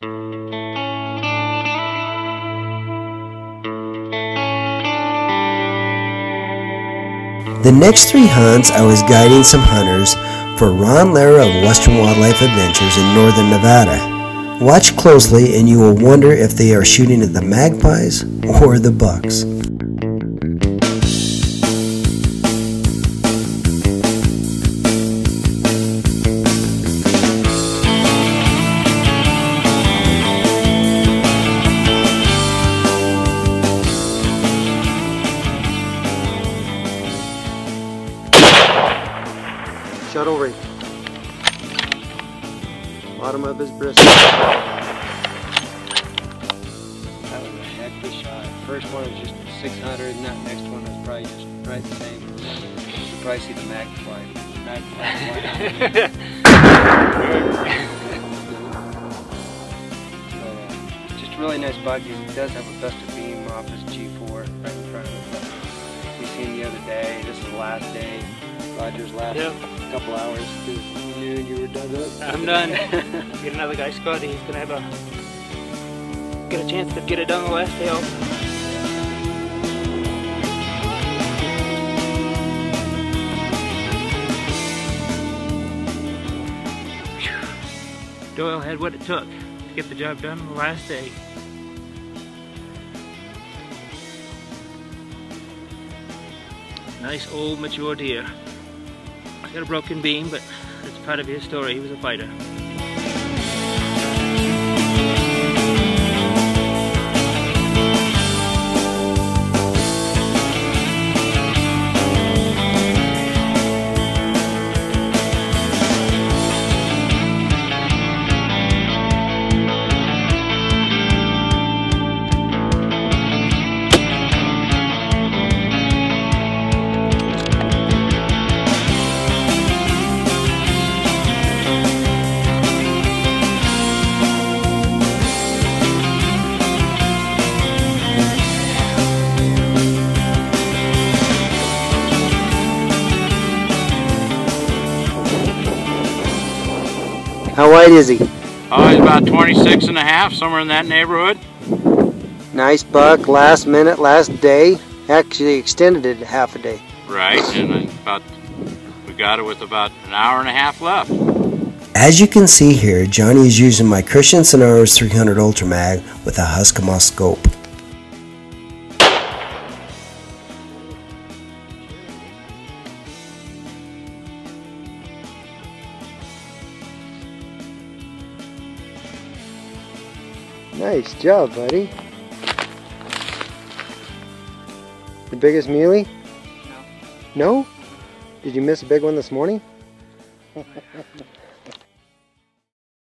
The next three hunts, I was guiding some hunters for Ron Lehrer of Western Wildlife Adventures in northern Nevada. Watch closely and you will wonder if they are shooting at the magpies or the bucks. Shuttle. Bottom of his brisket. That was a heck of a shot. First one was just 600, and that next one was probably just right the same. You probably see the magpie. Magpie. uh, just really nice buck. He does have a busted beam off his G4 right in front of him. Seen the other day. This is the last day. Roger's last Yep. couple hours. You knew you were done up. I'm done. Get another guy, Scotty. He's gonna have a get a chance to get it done the last day. Phew. Doyle had what it took to get the job done the last day. Nice old mature deer. He's got a broken beam, but that's part of his story. He was a fighter. How wide is he? Oh, he's about 26 and a half, somewhere in that neighborhood. Nice buck, last minute, last day. Actually extended it half a day. Right, and then about we got it with about an hour and a half left. As you can see here, Johnny is using my Christian Sonoros 300 Ultra Mag with a Husqvarna scope. Nice job, buddy. The biggest muley? No. No? Did you miss a big one this morning?